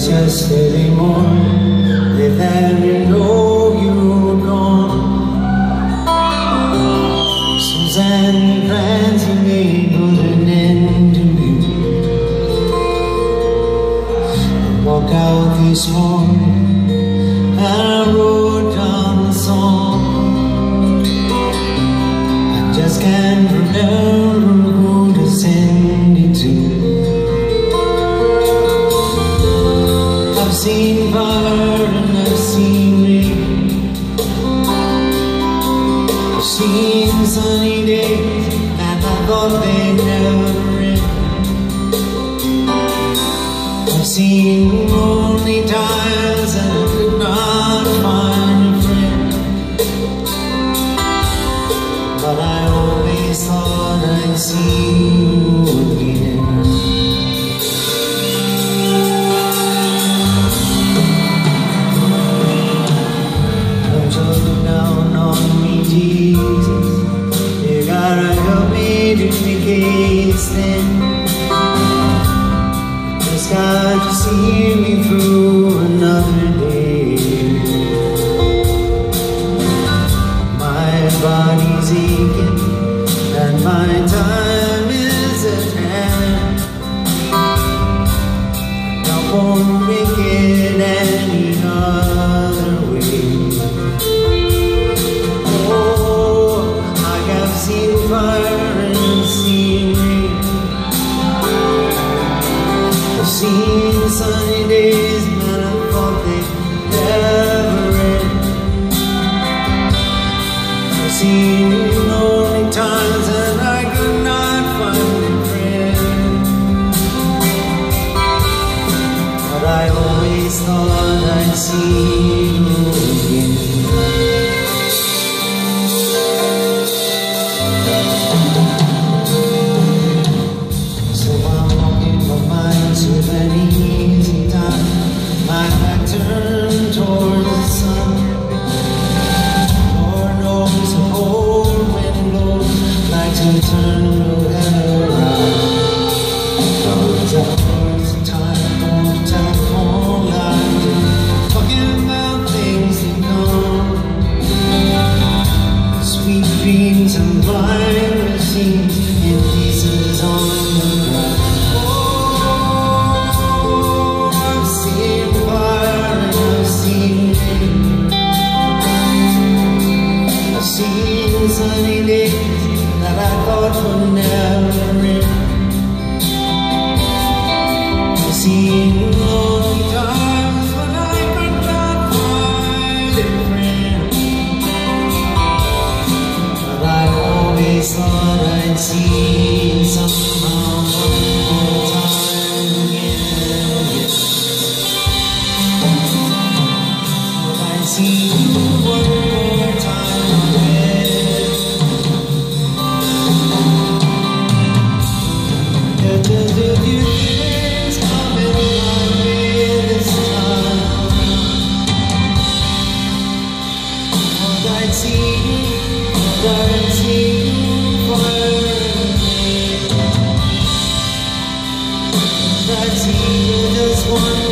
Just yesterday morning. Let me know you're gone Suzanne plans to may put an end to me I walk out this morning And I wrote down song. I just can't remember seen fire and I've seen rain. I've seen sunny days and I thought they'd never end. I've seen lonely times and to see me through another day. My body's aching and my time is at hand. Now won't make sunny days, man, I thought they'd never end. I've seen lonely times and I could not find a friend. But I always thought I'd see you Tears a lady that I thought would never end To see when I not a friend But I always thought I'd see quarantine, quarantine, quarantine. Quarantine, there's one.